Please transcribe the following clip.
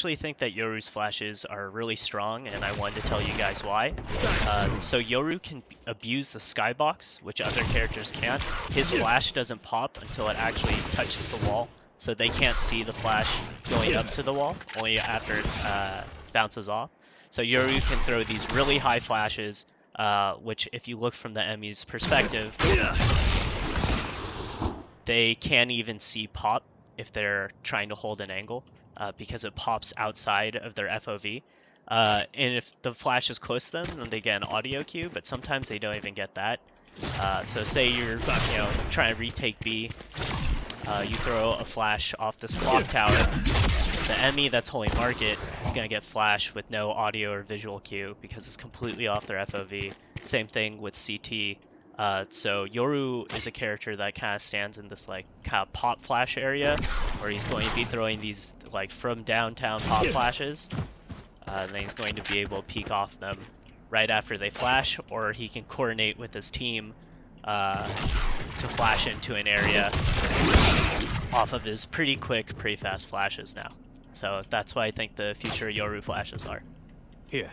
actually think that Yoru's flashes are really strong, and I wanted to tell you guys why. Uh, so Yoru can abuse the skybox, which other characters can't. His flash doesn't pop until it actually touches the wall, so they can't see the flash going up to the wall, only after it uh, bounces off. So Yoru can throw these really high flashes, uh, which if you look from the enemy's perspective, they can't even see pop if they're trying to hold an angle uh, because it pops outside of their FOV. Uh, and if the flash is close to them, then they get an audio cue, but sometimes they don't even get that. Uh, so say you're you know trying to retake B, uh, you throw a flash off this clock tower, the enemy that's holding market is going to get flash with no audio or visual cue because it's completely off their FOV. Same thing with CT. Uh, so Yoru is a character that kind of stands in this like kind of pop flash area, where he's going to be throwing these like from downtown pop flashes, uh, and then he's going to be able to peek off them right after they flash, or he can coordinate with his team uh, to flash into an area off of his pretty quick, pretty fast flashes now. So that's why I think the future Yoru flashes are. Here,